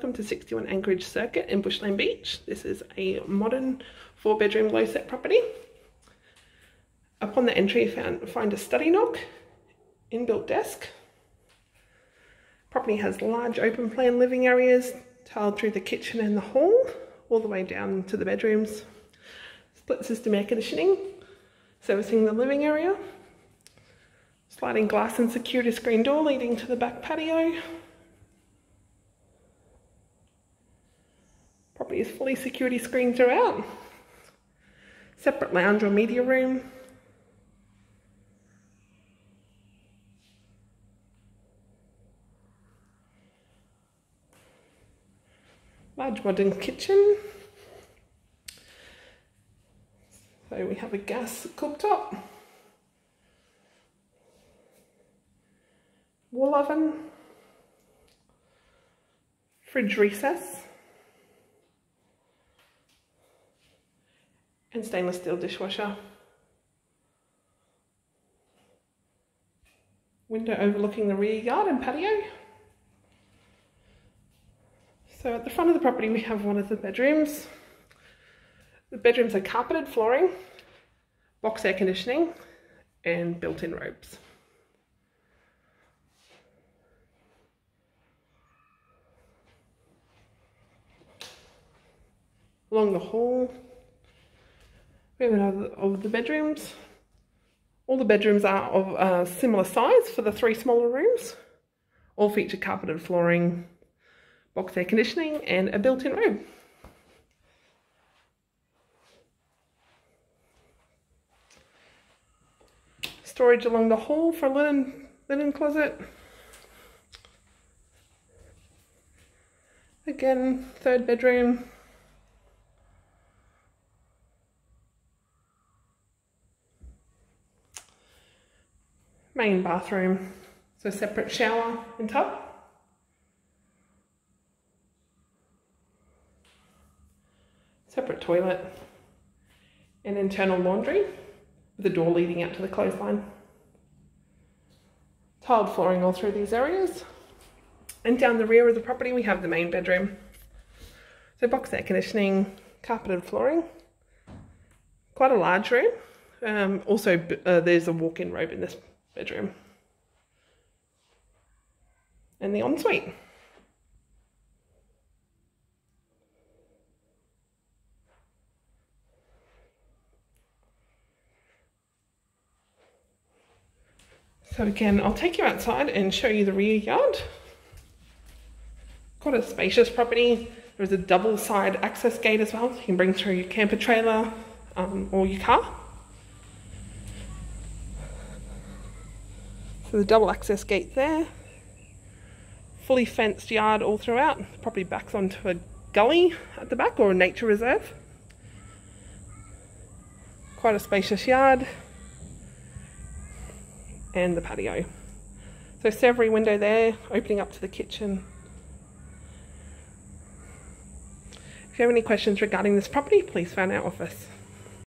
Welcome to 61 Anchorage Circuit in Bushland Beach. This is a modern four bedroom low set property. Upon the entry, found, find a study nook, inbuilt desk. Property has large open plan living areas, tiled through the kitchen and the hall, all the way down to the bedrooms. Split system air conditioning, servicing the living area. Sliding glass and security screen door leading to the back patio. Property is fully security screened throughout. Separate lounge or media room. Large modern kitchen. So we have a gas cooktop. Wall oven. Fridge recess. Stainless steel dishwasher. Window overlooking the rear yard and patio. So at the front of the property we have one of the bedrooms. The bedrooms are carpeted flooring, box air conditioning and built-in robes. Along the hall we have another of the bedrooms. All the bedrooms are of a similar size for the three smaller rooms. All feature carpeted flooring, box air conditioning and a built-in room. Storage along the hall for linen, linen closet. Again, third bedroom, main bathroom. So separate shower and tub. Separate toilet and internal laundry with a door leading out to the clothesline. Tiled flooring all through these areas. And down the rear of the property we have the main bedroom. So box air conditioning, carpeted flooring. Quite a large room. Um, also, uh, there's a walk-in robe in this bedroom. And the ensuite. So again, I'll take you outside and show you the rear yard. Quite a spacious property. There's a double side access gate as well. So you can bring through your camper trailer um, or your car. So the double access gate there. Fully fenced yard all throughout. Property backs onto a gully at the back or a nature reserve. Quite a spacious yard. And the patio. So Servery window there, opening up to the kitchen. If you have any questions regarding this property, please phone our office.